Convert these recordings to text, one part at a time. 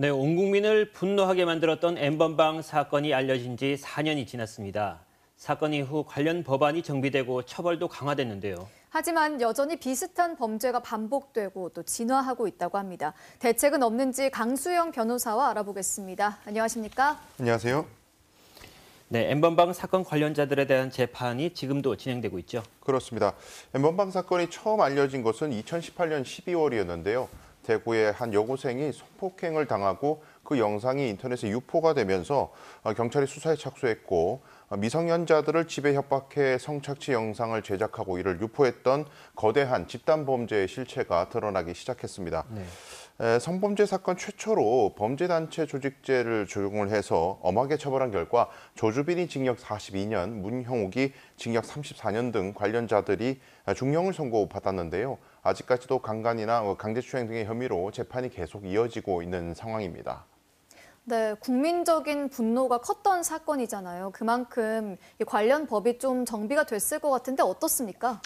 네, 온 국민을 분노하게 만들었던 엠번방 사건이 알려진 지 4년이 지났습니다. 사건 이후 관련 법안이 정비되고 처벌도 강화됐는데요. 하지만 여전히 비슷한 범죄가 반복되고 또 진화하고 있다고 합니다. 대책은 없는지 강수영 변호사와 알아보겠습니다. 안녕하십니까? 안녕하세요. 네, 엠번방 사건 관련자들에 대한 재판이 지금도 진행되고 있죠. 그렇습니다. 엠번방 사건이 처음 알려진 것은 2018년 12월이었는데요. 대구의 한 여고생이 성폭행을 당하고 그 영상이 인터넷에 유포가 되면서 어, 경찰이 수사에 착수했고 어, 미성년자들을 집에 협박해 성착취 영상을 제작하고 이를 유포했던 거대한 집단 범죄의 실체가 드러나기 시작했습니다. 네. 성범죄 사건 최초로 범죄단체 조직죄를 적용을 해서 엄하게 처벌한 결과 조주빈이 징역 42년, 문형욱이 징역 34년 등 관련자들이 중형을 선고받았는데요. 아직까지도 강간이나 뭐 강제추행 등의 혐의로 재판이 계속 이어지고 있는 상황입니다. 네, 국민적인 분노가 컸던 사건이잖아요. 그만큼 관련 법이 좀 정비가 됐을 것 같은데 어떻습니까?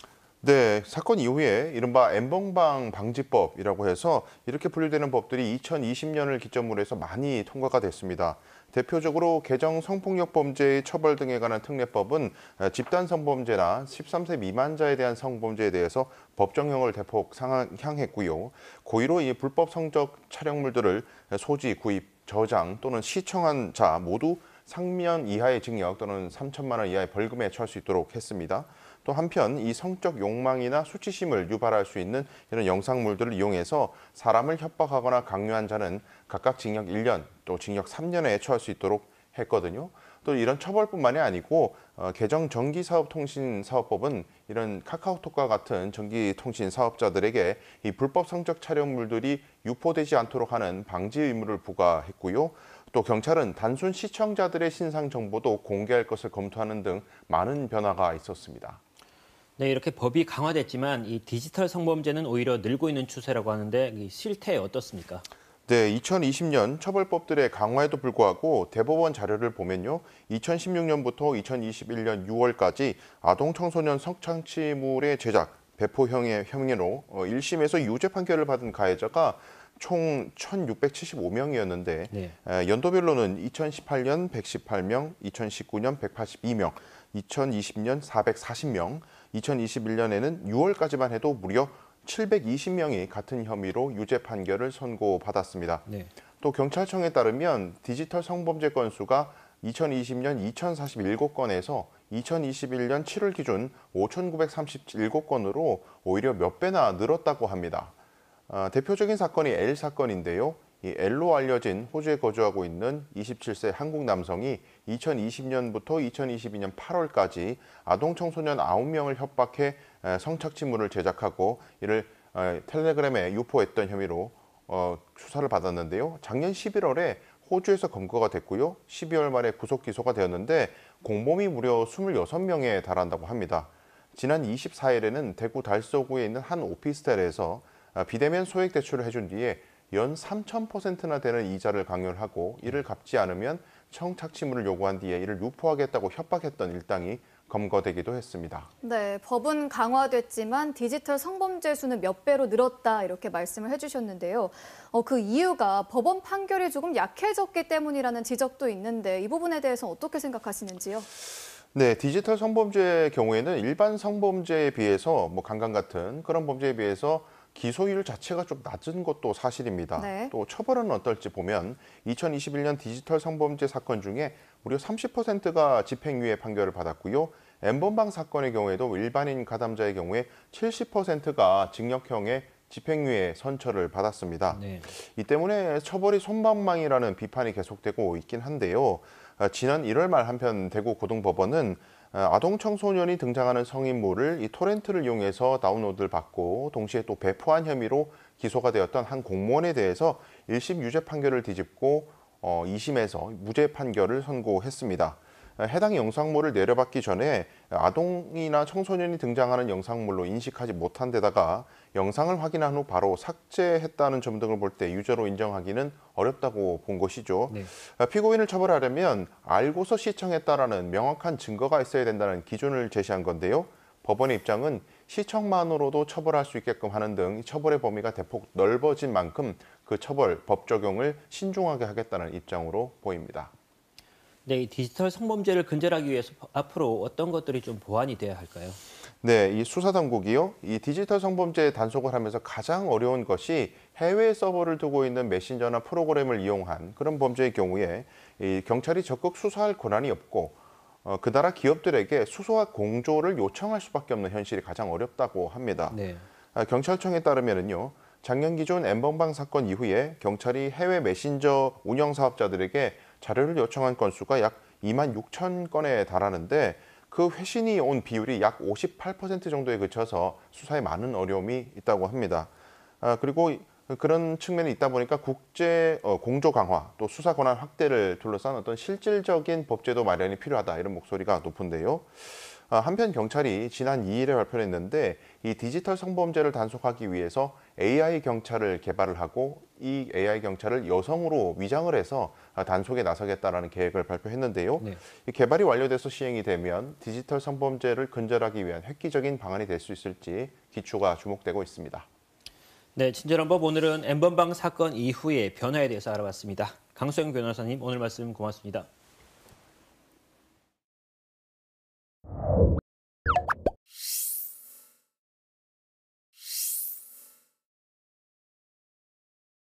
네, 사건 이후에 이른바 엠번방 방지법이라고 해서 이렇게 분류되는 법들이 2020년을 기점으로 해서 많이 통과가 됐습니다. 대표적으로 개정 성폭력 범죄의 처벌 등에 관한 특례법은 집단 성범죄나 13세 미만자에 대한 성범죄에 대해서 법정형을 대폭 상향했고요. 고의로 이 불법 성적 촬영물들을 소지, 구입, 저장 또는 시청한 자 모두 상면 이하의 징역 또는 3천만 원 이하의 벌금에 처할 수 있도록 했습니다. 또 한편 이 성적 욕망이나 수치심을 유발할 수 있는 이런 영상물들을 이용해서 사람을 협박하거나 강요한 자는 각각 징역 1년 또 징역 3년에 처할 수 있도록 했거든요. 또 이런 처벌뿐만이 아니고 어, 개정 전기사업통신사업법은 이런 카카오톡과 같은 전기통신 사업자들에게 이 불법 성적 촬영물들이 유포되지 않도록 하는 방지 의무를 부과했고요. 또 경찰은 단순 시청자들의 신상 정보도 공개할 것을 검토하는 등 많은 변화가 있었습니다. 네, 이렇게 법이 강화됐지만 이 디지털 성범죄는 오히려 늘고 있는 추세라고 하는데 실태 어떻습니까? 네, 2020년 처벌법들의 강화에도 불구하고 대법원 자료를 보면요. 2016년부터 2021년 6월까지 아동 청소년 성착취물의 제작, 배포 형의 혐의로 1심에서 어, 유죄 판결을 받은 가해자가 총 1,675명이었는데 네. 연도별로는 2018년 118명, 2019년 182명, 2020년 440명, 2021년에는 6월까지만 해도 무려 720명이 같은 혐의로 유죄 판결을 선고받았습니다. 네. 또 경찰청에 따르면 디지털 성범죄 건수가 2020년 2,047건에서 2021년 7월 기준 5,937건으로 오히려 몇 배나 늘었다고 합니다. 어, 대표적인 사건이 L 사건인데요. 이 L로 알려진 호주에 거주하고 있는 27세 한국 남성이 2020년부터 2022년 8월까지 아동 청소년 9명을 협박해 성착취물을 제작하고 이를 어, 텔레그램에 유포했던 혐의로 어, 수사를 받았는데요. 작년 11월에 호주에서 검거가 됐고요. 12월 말에 구속 기소가 되었는데 공범이 무려 26명에 달한다고 합니다. 지난 24일에는 대구 달서구에 있는 한 오피스텔에서 어, 비대면 소액 대출을 해준 뒤에 연 3,000%나 되는 이자를 강요를 하고 이를 갚지 않으면 청착취물을 요구한 뒤에 이를 유포하겠다고 협박했던 일당이 검거되기도 했습니다. 네, 법은 강화됐지만 디지털 성범죄 수는 몇 배로 늘었다 이렇게 말씀을 해주셨는데요. 어, 그 이유가 법원 판결이 조금 약해졌기 때문이라는 지적도 있는데 이 부분에 대해서 어떻게 생각하시는지요? 네, 디지털 성범죄의 경우에는 일반 성범죄에 비해서 뭐 강간 같은 그런 범죄에 비해서 기소율 자체가 좀 낮은 것도 사실입니다. 네. 또 처벌은 어떨지 보면 2021년 디지털 성범죄 사건 중에 무려 30%가 집행유예 판결을 받았고요. 엠번방 사건의 경우에도 일반인 가담자의 경우에 70%가 징역형의 집행유예 선처를 받았습니다. 네. 이 때문에 처벌이 손방망이라는 비판이 계속되고 있긴 한데요. 아, 지난 1월 말 한편 대구 고등법원은 아, 아동 청소년이 등장하는 성인물을 이 토렌트를 이용해서 다운로드를 받고 동시에 또 배포한 혐의로 기소가 되었던 한 공무원에 대해서 1심 유죄 판결을 뒤집고 어, 2심에서 무죄 판결을 선고했습니다. 해당 영상물을 내려받기 전에 아동이나 청소년이 등장하는 영상물로 인식하지 못한 데다가 영상을 확인한 후 바로 삭제했다는 점 등을 볼 때 유죄로 인정하기는 어렵다고 본 것이죠. 네. 피고인을 처벌하려면 알고서 시청했다라는 명확한 증거가 있어야 된다는 기준을 제시한 건데요. 법원의 입장은 시청만으로도 처벌할 수 있게끔 하는 등이 처벌의 범위가 대폭 넓어진 만큼 그 처벌 법 적용을 신중하게 하겠다는 입장으로 보입니다. 네, 이 디지털 성범죄를 근절하기 위해서 앞으로 어떤 것들이 좀 보완이 돼야 할까요? 네, 이 수사 당국이요. 이 디지털 성범죄 단속을 하면서 가장 어려운 것이 해외 서버를 두고 있는 메신저나 프로그램을 이용한 그런 범죄의 경우에 이 경찰이 적극 수사할 권한이 없고 어, 그 나라 기업들에게 수소와 공조를 요청할 수밖에 없는 현실이 가장 어렵다고 합니다. 네. 아, 경찰청에 따르면은요. 작년 기준 엠번방 사건 이후에 경찰이 해외 메신저 운영 사업자들에게 자료를 요청한 건수가 약 2만 6천 건에 달하는데 그 회신이 온 비율이 약 58% 정도에 그쳐서 수사에 많은 어려움이 있다고 합니다. 아, 그리고 그런 측면이 있다 보니까 국제 어, 공조 강화 또 수사 권한 확대를 둘러싼 어떤 실질적인 법제도 마련이 필요하다 이런 목소리가 높은데요. 아, 한편 경찰이 지난 2일에 발표했는데 이 디지털 성범죄를 단속하기 위해서 AI 경찰을 개발을 하고 이 AI 경찰을 여성으로 위장을 해서 아, 단속에 나서겠다라는 계획을 발표했는데요. 네. 이 개발이 완료돼서 시행이 되면 디지털 성범죄를 근절하기 위한 획기적인 방안이 될 수 있을지 기초가 주목되고 있습니다. 네, 친절한 법 오늘은 엠번방 사건 이후의 변화에 대해서 알아봤습니다. 강소영 변호사님 오늘 말씀 고맙습니다.